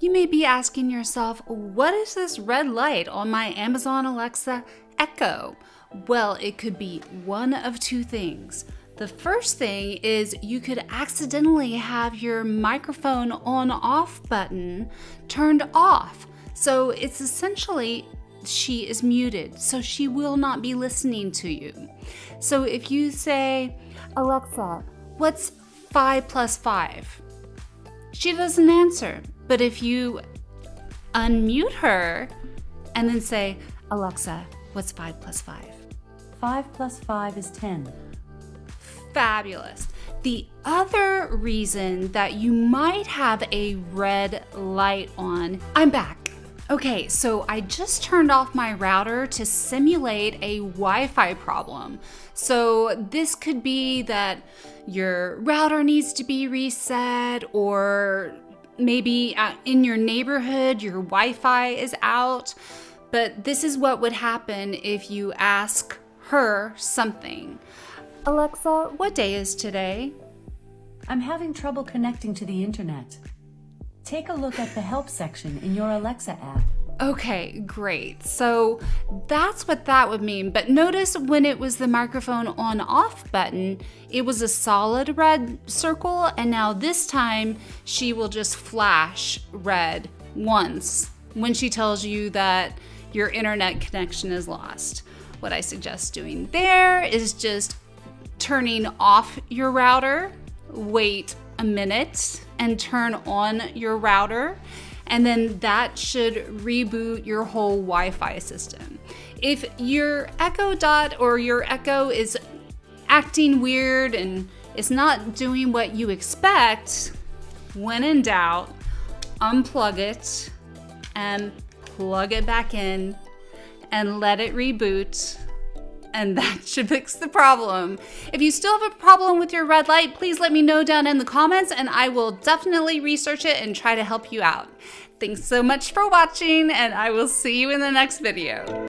You may be asking yourself, what is this red light on my Amazon Alexa Echo? Well, it could be one of two things. The first thing is you could accidentally have your microphone on off button turned off. So it's essentially she is muted, so she will not be listening to you. So if you say, Alexa, what's 5 plus 5? She doesn't answer. But if you unmute her and then say, Alexa, what's 5 plus 5? 5 plus 5 is 10. Fabulous. The other reason that you might have a red light on, I'm back. Okay, so I just turned off my router to simulate a Wi Fi problem. So this could be that your router needs to be reset, or maybe in your neighborhood your Wi Fi is out. But this is what would happen if you ask her something. Alexa, what day is today? I'm having trouble connecting to the internet. Take a look at the help section in your Alexa app. Okay, great. So that's what that would mean. But notice when it was the microphone on off button, it was a solid red circle. And now this time she will just flash red once when she tells you that your internet connection is lost. What I suggest doing there is just turning off your router, wait a minute, and turn on your router. And then that should reboot your whole Wi Fi system. If your Echo Dot or your Echo is acting weird and is not doing what you expect, when in doubt, unplug it and plug it back in and let it reboot and that should fix the problem. If you still have a problem with your red light, please let me know down in the comments and I will definitely research it and try to help you out. Thanks so much for watching and I will see you in the next video.